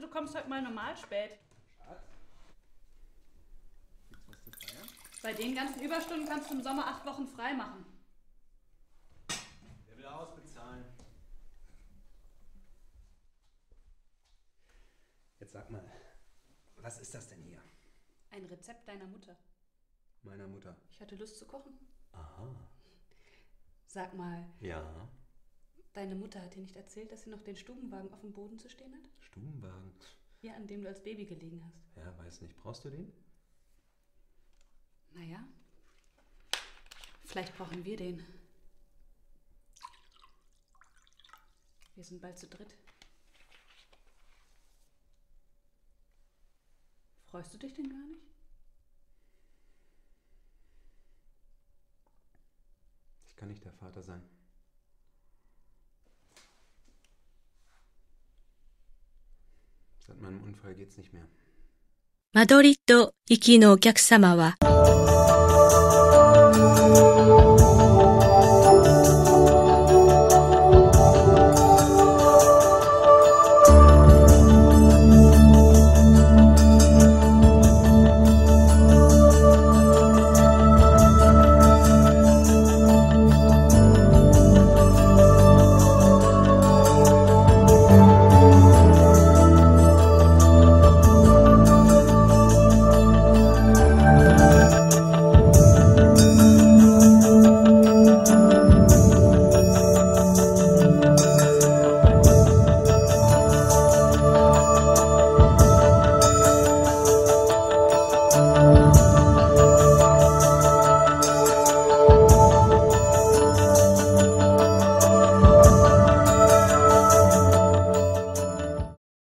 dachte, du kommst heute mal normal spät. Schatz? Gibt's was zu feiern? Bei den ganzen Überstunden kannst du im Sommer acht Wochen frei machen. Wer will ausbezahlen? Jetzt sag mal, was ist das denn hier? Ein Rezept deiner Mutter. Meiner Mutter. Ich hatte Lust zu kochen. Aha. Sag mal, Ja. Deine Mutter hat dir nicht erzählt, dass sie noch den Stubenwagen auf dem Boden zu stehen hat? Stubenwagen. Ja, an dem du als Baby gelegen hast. Ja, weiß nicht. Brauchst du den? Naja. Vielleicht brauchen wir den. Wir sind bald zu dritt. Freust du dich denn gar nicht? Ich kann nicht der Vater sein. Seit meinem Unfall geht's nicht mehr. マドリッド行きのお客様は